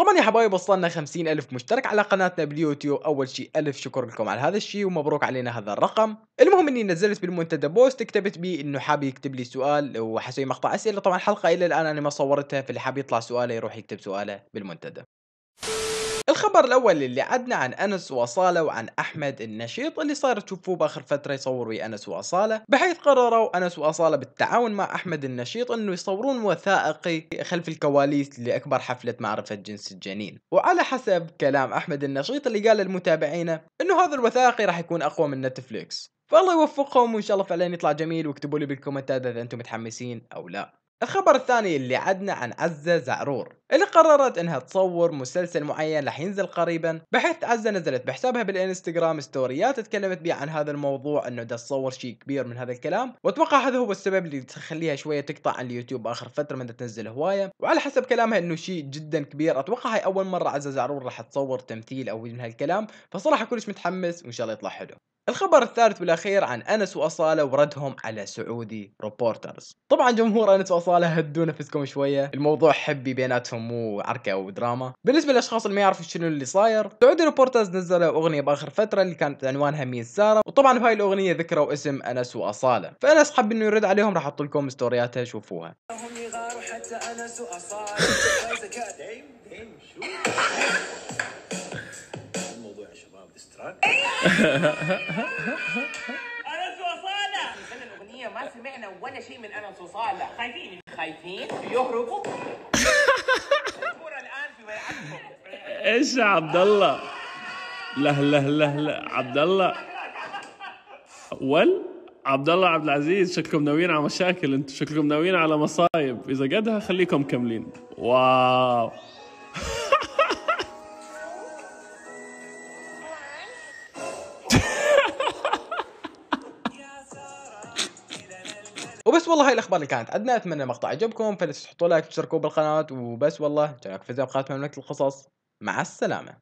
طبعا يا حبايب وصلنا خمسين ألف مشترك على قناتنا باليوتيوب. أول شيء ألف شكر لكم على هذا الشيء ومبروك علينا هذا الرقم. المهم إني نزلت بالمنتدى بوست كتبت بيه إنه حاب يكتب لي سؤال وحسوي مقطع أسئلة. طبعا حلقة إلى الآن أنا ما صورتها فاللي حاب يطلع سؤاله يروح يكتب سؤاله بالمنتدى. الخبر الأول اللي عدنا عن أنس واصاله وعن أحمد النشيط اللي صار تشوفوه بآخر فترة يصور ويا أنس وأصالة بحيث قرروا أنس وأصالة بالتعاون مع أحمد النشيط إنه يصورون وثائقي خلف الكواليس لأكبر حفلة معرفة جنس الجنين. وعلى حسب كلام أحمد النشيط اللي قال للمتابعين إنه هذا الوثائقي راح يكون أقوى من نتفليكس. فالله يوفقهم وإن شاء الله فعلا يطلع جميل واكتبوا لي بال comments إذا أنتم متحمسين أو لا. الخبر الثاني اللي عدنا عن عزة زعرور. اللي قررت إنها تصور مسلسل معين رح ينزل قريبا بحيث عزة نزلت بحسابها بالإنستغرام stories تكلمت بيه عن هذا الموضوع إنه دا تصور شيء كبير من هذا الكلام. وأتوقع هذا هو السبب اللي تخليها شوية تقطع عن اليوتيوب آخر فترة من تنزل هواية. وعلى حسب كلامها إنه شيء جدا كبير أتوقع هاي أول مرة عزة زعرور راح تصور تمثيل أو من هالكلام. فصراحة كلش متحمس وإن شاء الله يطلع حلو. الخبر الثالث والاخير عن أنس وأصالة وردهم على سعودي روبورترز طبعا جمهور أنس وأصالة هدوا نفسكم شوية. الموضوع حبي بيناتهم. مو عركة أو دراما. بالنسبة للأشخاص اللي ما يعرفوا شنو اللي صاير سعودي روبورترز نزلوا أغنية بآخر فترة اللي كانت عنوانها مين سارة. وطبعا بهاي الأغنية ذكروا اسم أنس وأصالة. فأنس حب إنه يرد عليهم راح أحط لكم ستورياتها شوفوها. هم يغاروا حتى أنس وأصالة. أنس وصالة من الأغنية ما سمعنا ولا شيء من أنس وصالة خايفين. خايفين؟ يهربوا. إيش يا عبد الله؟ له له له له. عبد الله. ول عبد الله عبد العزيز شكلكم ناويين على مشاكل. أنتم شكلكم ناويين على مصايب. إذا قدها خليكم كملين واو. وبس والله هاي الأخبار اللي كانت. عندنا أتمنى المقطع عجبكم فلا تحطوا لايك وتشتركوا بالقناة. وبس والله جاك في قناه مملكه القصص. مع السلامة.